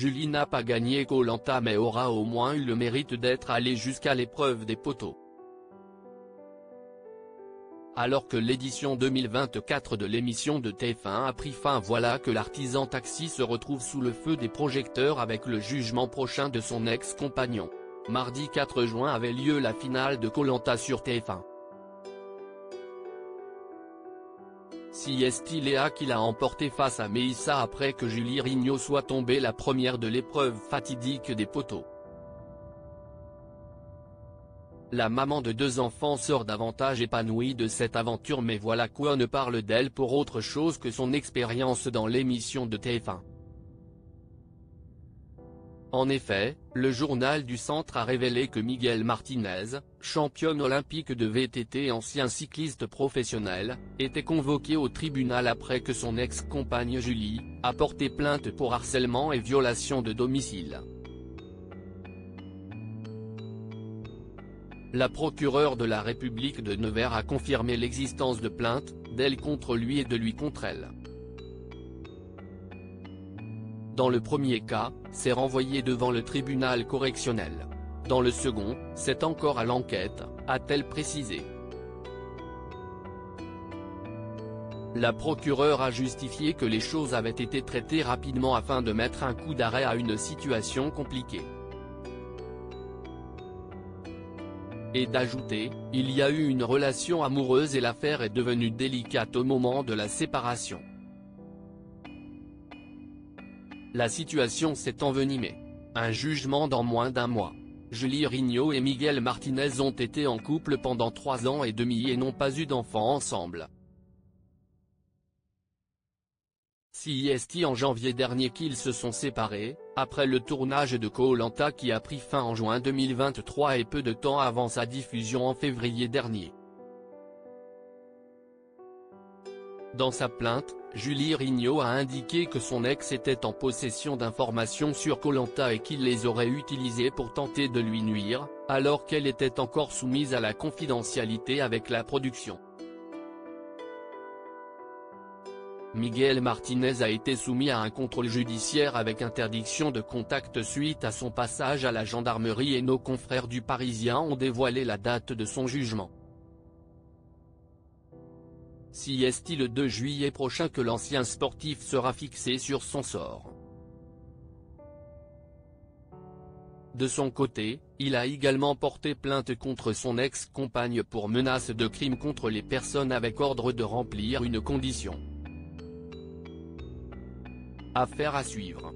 Julie n'a pas gagné Koh-Lanta mais aura au moins eu le mérite d'être allée jusqu'à l'épreuve des poteaux. Alors que l'édition 2024 de l'émission de TF1 a pris fin voilà que l'artisan taxi se retrouve sous le feu des projecteurs avec le jugement prochain de son ex-compagnon. Mardi 4 juin avait lieu la finale de Koh-Lanta sur TF1. Si est Léa qui l'a emporté face à Meissa après que Julie Rignot soit tombée la première de l'épreuve fatidique des poteaux. La maman de deux enfants sort davantage épanouie de cette aventure mais voilà quoi ne parle d'elle pour autre chose que son expérience dans l'émission de TF1. En effet, le journal du centre a révélé que Miguel Martinez, championne olympique de VTT et ancien cycliste professionnel, était convoqué au tribunal après que son ex-compagne Julie, a porté plainte pour harcèlement et violation de domicile. La procureure de la République de Nevers a confirmé l'existence de plaintes, d'elle contre lui et de lui contre elle. Dans le premier cas, c'est renvoyé devant le tribunal correctionnel. Dans le second, c'est encore à l'enquête, a-t-elle précisé. La procureure a justifié que les choses avaient été traitées rapidement afin de mettre un coup d'arrêt à une situation compliquée. et d'ajouter, il y a eu une relation amoureuse et l'affaire est devenue délicate au moment de la séparation. La situation s'est envenimée. Un jugement dans moins d'un mois. Julie Rignot et Miguel Martinez ont été en couple pendant trois ans et demi et n'ont pas eu d'enfants ensemble. Si est en janvier dernier qu'ils se sont séparés, après le tournage de Koh-Lanta qui a pris fin en juin 2023 et peu de temps avant sa diffusion en février dernier. Dans sa plainte, Julie Rignot a indiqué que son ex était en possession d'informations sur Koh-Lanta et qu'il les aurait utilisées pour tenter de lui nuire, alors qu'elle était encore soumise à la confidentialité avec la production. Miguel Martinez a été soumis à un contrôle judiciaire avec interdiction de contact suite à son passage à la gendarmerie et nos confrères du Parisien ont dévoilé la date de son jugement. Si est-il le 2 juillet prochain que l'ancien sportif sera fixé sur son sort? De son côté, il a également porté plainte contre son ex-compagne pour menace de crime contre les personnes avec ordre de remplir une condition. Affaire à suivre.